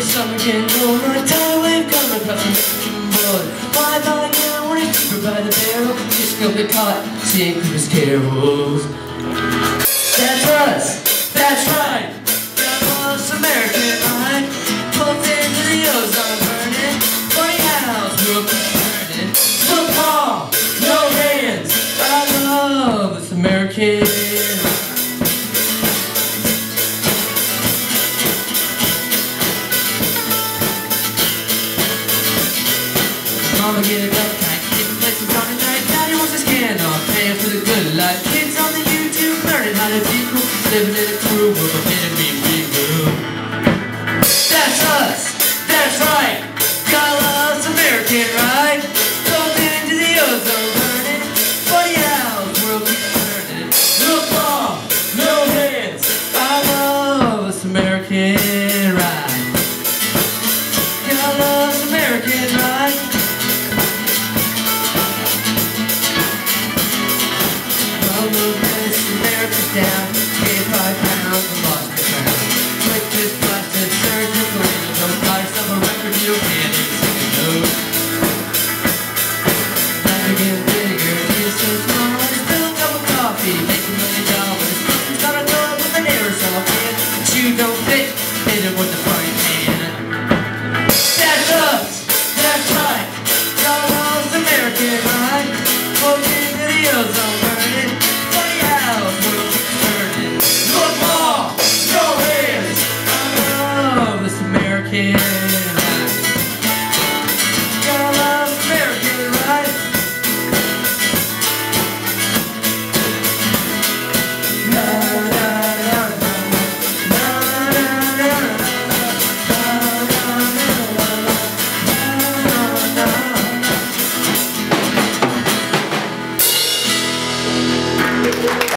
Summer getting over, a tidal wave coming across the ocean board. Why again, when it's deeper by the barrel, just go get caught, singing Christmas carols. That's us, that's right. kid. Mama get a gut cat, kid places on Johnny Night. Daddy wants his can off, paying for the good life. Kids on the YouTube learning how to be cool, living in a crew with a bit of me, That's us. American life. From American down, paid five pounds and lost a pound. Click a record you can't even bigger, small, a cup of coffee, make a million dollars. A dog with an aerosol can, but you don't